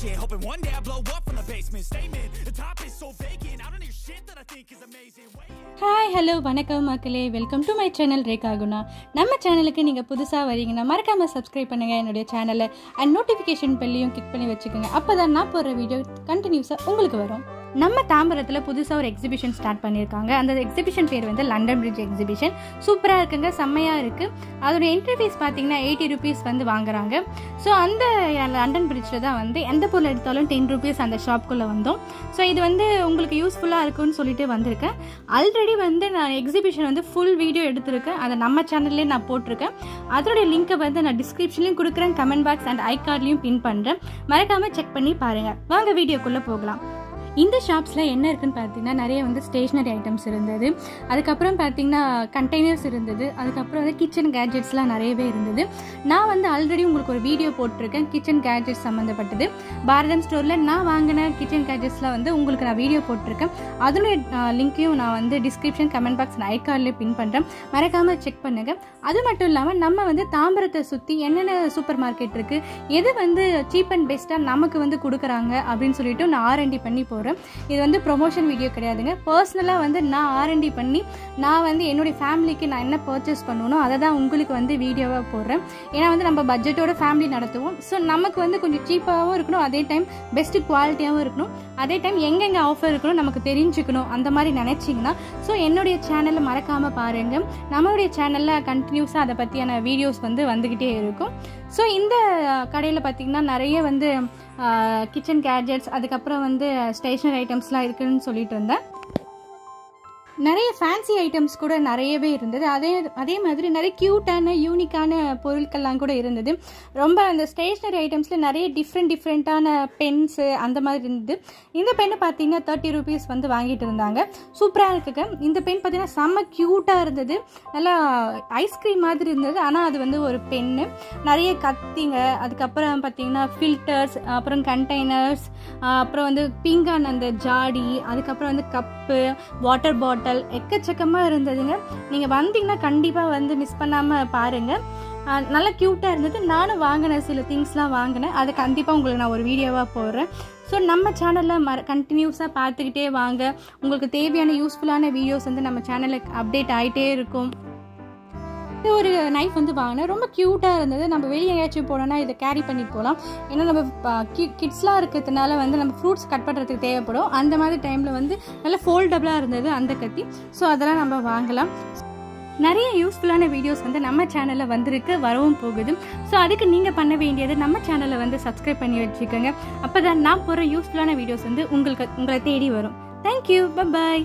every. Hoping one day I blow up from the basement. Statement, the top is so vacant. I don't hear shit that I think is amazing. Hi hello வணக்கம் மக்களே welcome to my channel Rekha Guna நம்ம சேனலுக்கு நீங்கள் புதுசாக வரீங்கன்னா மறக்காமல் subscribe பண்ணுங்கள் என்னுடைய சேனலை அண்ட் நோட்டிஃபிகேஷன் பெல்லையும் கிளிக் பண்ணி வச்சுக்கோங்க அப்போ தான் நான் போடுற வீடியோ கண்டினியூஸாக உங்களுக்கு வரும் நம்ம தாம்பரத்தில் புதுசாக ஒரு எக்ஸிபிஷன் ஸ்டார்ட் பண்ணியிருக்காங்க. அந்த எக்ஸிபிஷன் பேர் வந்து லண்டன் பிரிட்ஜ் எக்ஸிபிஷன் சூப்பராக இருக்குங்க செம்மையாக இருக்குது அதோட என்ட்ரி ஃபீஸ் பார்த்தீங்கன்னா எயிட்டி ருபீஸ் வந்து வாங்குறாங்க. ஸோ அந்த லண்டன் பிரிட்ஜில் தான் வந்து எந்த பொருள் எடுத்தாலும் டென் ருபீஸ் அந்த ஷாப்குள்ளே வந்தோம். ஸோ இது வந்து உங்களுக்கு யூஸ்ஃபுல்லாக இருக்கும்னு சொல்லிட்டு வந்திருக்கேன். ஆல்ரெடி வந்து நான் எக்ஸிபிஷன் வந்து ஃபுல் வீடியோ எடுத்திருக்கேன். அதை நம்ம சேனல்லே நான் போட்டிருக்கேன். அதோடைய லிங்க்கை வந்து நான் டிஸ்கிரிப்ஷன்லையும் கொடுக்குறேன். கமெண்ட் பாக்ஸ் அண்ட் ஐ கார்ட்லையும் பின் பண்ணுறேன் மறக்காமல் செக் பண்ணி பாருங்கள் வாங்க வீடியோக்குள்ளே போகலாம். இந்த ஷாப்ஸில் என்ன இருக்குன்னு பார்த்தீங்கன்னா நிறைய வந்து ஸ்டேஷ்னரி ஐட்டம்ஸ் இருந்தது. அதுக்கப்புறம் பார்த்தீங்கன்னா கண்டெய்னர்ஸ் இருந்தது. அதுக்கப்புறம் வந்து கிச்சன் கேஜெட்ஸ்லாம் நிறையவே இருந்தது. நான் வந்து ஆல்ரெடி உங்களுக்கு ஒரு வீடியோ போட்டிருக்கேன் கிச்சன் கேட்ஜெட்ஸ் சம்மந்தப்பட்டது பாரதம் ஸ்டோரில் நான் வாங்கின கிச்சன் கேட்ஜெட்ஸ்லாம் வந்து உங்களுக்கு நான் வீடியோ போட்டிருக்கேன். அதனுடைய லிங்க்கையும் நான் வந்து டிஸ்கிரிப்ஷன் கமெண்ட் பாக்ஸ் ஐ கார்டில் பின் பண்ணுறேன் மறக்காமல் செக் பண்ணுங்கள் அது மட்டும் இல்லாமல் நம்ம வந்து தாம்பரத்தை சுற்றி என்னென்ன சூப்பர் மார்க்கெட் இருக்குது எது வந்து சீப் அண்ட் பெஸ்ட்டாக நமக்கு வந்து கொடுக்குறாங்க அப்படின்னு சொல்லிட்டு நான் ஆர்என்டி பண்ணி போகிறேன் இது வந்து ப்ரொமோஷன் வீடியோ கிடையாதுங்க. பர்சனலாக வந்து நான் ஆர்என்டி பண்ணி நான் வந்து என்னுடைய ஃபேமிலிக்கு நான் என்ன பர்ச்சேஸ் பண்ணணும் அதை தான் உங்களுக்கு வந்து வீடியோவாக போடுறேன். ஏன்னா வந்து நம்ம பட்ஜெட்டோட ஃபேமிலி நடத்துவோம். ஸோ நமக்கு வந்து கொஞ்சம் சீப்பாகவும் இருக்கணும். அதே டைம் பெஸ்ட்டு குவாலிட்டியாகவும் இருக்கணும். அதே டைம் எங்கெங்கே ஆஃபர் இருக்கணும் நமக்கு தெரிஞ்சுக்கணும். அந்த மாதிரி நினச்சிங்கன்னா ஸோ என்னுடைய சேனலை மறக்காமல் பாருங்கள் நம்மளுடைய சேனலில் கண்டினியூஸாக அதை பற்றியான வீடியோஸ் வந்து வந்துக்கிட்டே இருக்கும். ஸோ இந்த கடையில் பார்த்திங்கன்னா நிறைய வந்து கிச்சன் கேட்ஜெட்ஸ் அதுக்கப்புறம் வந்து ஸ்டேஷ்னரி ஐட்டம்ஸ்லாம் இருக்குதுன்னு சொல்லிட்டு இருந்தேன். நிறைய ஃபேன்சி ஐட்டம்ஸ் கூட நிறையவே இருந்தது. அதே அதே மாதிரி நிறைய க்யூட்டான யூனிக்கான பொருட்கள்லாம் கூட இருந்தது. ரொம்ப அந்த ஸ்டேஷ்னரி ஐட்டம்ஸில் நிறைய டிஃப்ரெண்ட் டிஃப்ரெண்ட்டான பென்ஸு அந்த மாதிரி இருந்தது. இந்த பென்னு பார்த்தீங்கன்னா தேர்ட்டி ருபீஸ் வந்து வாங்கிட்டு இருந்தாங்க. சூப்பராக இருக்குங்க. இந்த பென் பார்த்தீங்கன்னா செம்ம க்யூட்டாக இருந்தது. நல்லா ஐஸ்கிரீம் மாதிரி இருந்தது. ஆனால் அது வந்து ஒரு பென்னு நிறைய கத்திங்க அதுக்கப்புறம் பார்த்தீங்கன்னா ஃபில்டர்ஸ் அப்புறம் கண்டெய்னர்ஸ் அப்புறம் வந்து பிங்கான் அந்த ஜாடி அதுக்கப்புறம் வந்து கப்பு வாட்டர் பாட்டில் ஹோட்டல் எக்கச்சக்கமாக இருந்ததுங்க. நீங்கள் வந்தீங்கன்னா கண்டிப்பாக வந்து மிஸ் பண்ணாமல் பாருங்கள் நல்லா க்யூட்டாக இருந்தது. நானும் வாங்கினேன். சில திங்ஸ்லாம் வாங்கினேன். அதை கண்டிப்பாக உங்களுக்கு நான் ஒரு வீடியோவாக போடுறேன். ஸோ நம்ம சேனலில் மற கண்டினியூஸாக பார்த்துக்கிட்டே வாங்க. உங்களுக்கு தேவையான யூஸ்ஃபுல்லான வீடியோஸ் வந்து நம்ம சேனலில் அப்டேட் ஆகிட்டே இருக்கும். இது ஒரு நைஃப் வந்து வாங்கினேன். ரொம்ப க்யூட்டாக இருந்தது. நம்ம வெளியே எங்கேயாச்சும் போனோம்னா இதை கேரி பண்ணிட்டு போகலாம் ஏன்னா நம்ம கிட்ஸ்லாம் இருக்கிறதுனால வந்து நம்ம ஃப்ரூட்ஸ் கட் பண்ணுறதுக்கு தேவைப்படும். அந்த மாதிரி டைமில் வந்து நல்லா ஃபோல்டபுளாக இருந்தது அந்த கத்தி. ஸோ அதெல்லாம் நம்ம வாங்கலாம். நிறைய யூஸ்ஃபுல்லான வீடியோஸ் வந்து நம்ம சேனலில் வந்திருக்கு. வரவும் போகுது. ஸோ அதுக்கு நீங்கள் பண்ண வேண்டியது நம்ம சேனலை வந்து சப்ஸ்கிரைப் பண்ணி வச்சுக்கோங்க. அப்போ தான் நான் போகிற யூஸ்ஃபுல்லான வீடியோஸ் வந்து உங்களுக்கு உங்களை தேடி வரும். Thank you bye